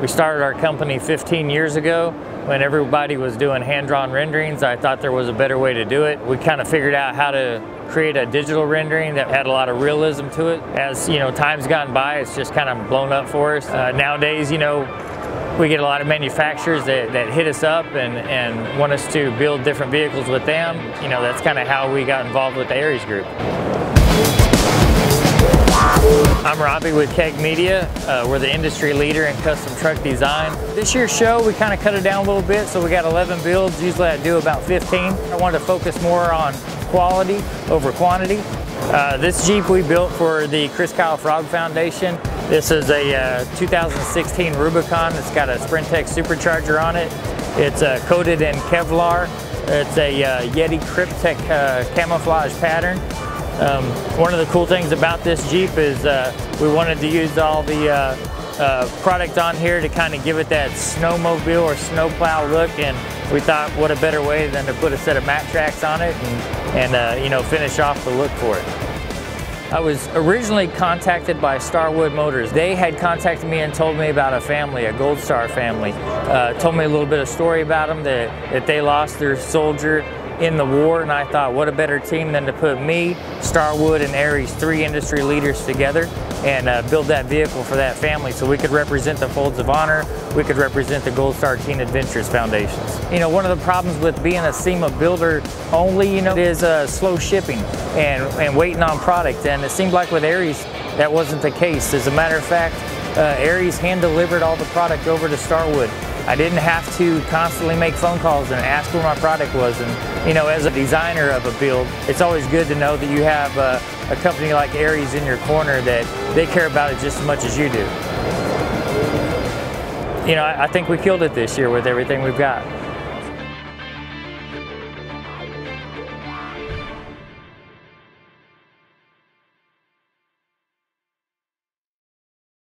We started our company 15 years ago when everybody was doing hand-drawn renderings. I thought there was a better way to do it. We kind of figured out how to create a digital rendering that had a lot of realism to it. As you know, time's gone by, it's just kind of blown up for us. Uh, nowadays, you know, we get a lot of manufacturers that, that hit us up and, and want us to build different vehicles with them. You know, that's kind of how we got involved with the Aries Group. I'm Robbie with Keg Media. Uh, we're the industry leader in custom truck design. This year's show, we kind of cut it down a little bit, so we got 11 builds. Usually I do about 15. I wanted to focus more on quality over quantity. Uh, this Jeep we built for the Chris Kyle Frog Foundation. This is a uh, 2016 Rubicon. It's got a Sprintex supercharger on it. It's uh, coated in Kevlar. It's a uh, Yeti Kryptek uh, camouflage pattern. Um, one of the cool things about this Jeep is uh, we wanted to use all the uh, uh, product on here to kind of give it that snowmobile or snowplow look and we thought what a better way than to put a set of Mattracks on it and, and uh, you know finish off the look for it. I was originally contacted by Starwood Motors. They had contacted me and told me about a family, a Gold Star family. Uh, told me a little bit of story about them, that, that they lost their soldier in the war, and I thought, what a better team than to put me, Starwood, and Aries, three industry leaders together, and uh, build that vehicle for that family so we could represent the Folds of Honor, we could represent the Gold Star Teen Adventures Foundations. You know, one of the problems with being a SEMA builder only, you know, is uh, slow shipping and, and waiting on product, and it seemed like with Aries, that wasn't the case. As a matter of fact, uh, Aries hand delivered all the product over to Starwood I didn't have to constantly make phone calls and ask where my product was. And, you know, as a designer of a build, it's always good to know that you have a, a company like Aries in your corner that they care about it just as much as you do. You know, I, I think we killed it this year with everything we've got.